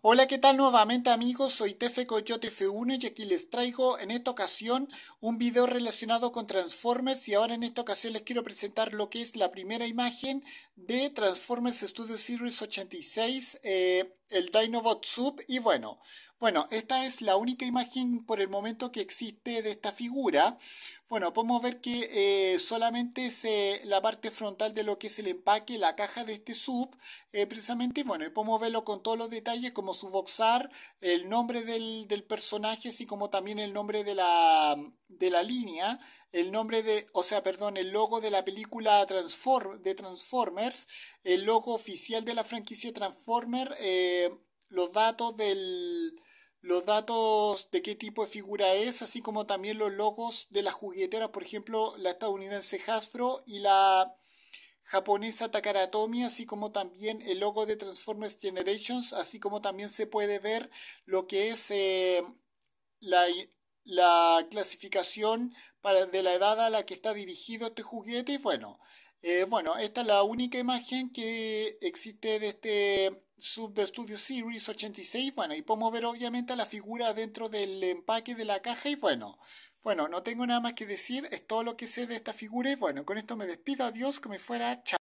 Hola, ¿qué tal nuevamente amigos? Soy Tefe Coyote F1 y aquí les traigo en esta ocasión un video relacionado con Transformers y ahora en esta ocasión les quiero presentar lo que es la primera imagen de Transformers Studio Series 86, eh, el Dinobot Sub y bueno, bueno, esta es la única imagen por el momento que existe de esta figura. Bueno, podemos ver que eh, solamente es eh, la parte frontal de lo que es el empaque, la caja de este sub, precisamente, bueno, y podemos verlo con todos los detalles como su boxar, el nombre del, del personaje, así como también el nombre de la, de la línea, el nombre de, o sea, perdón, el logo de la película de Transformers, el logo oficial de la franquicia Transformers, eh, los datos del, los datos de qué tipo de figura es, así como también los logos de las jugueteras, por ejemplo, la estadounidense Hasbro y la japonesa Takaratomi, así como también el logo de Transformers Generations, así como también se puede ver lo que es eh, la, la clasificación para, de la edad a la que está dirigido este juguete. Y bueno, eh, bueno, esta es la única imagen que existe de este sub de Studio Series 86. Bueno, y podemos ver obviamente la figura dentro del empaque de la caja. Y bueno, bueno, no tengo nada más que decir. Es todo lo que sé de esta figura. Y bueno, con esto me despido. Adiós, que me fuera. Chao.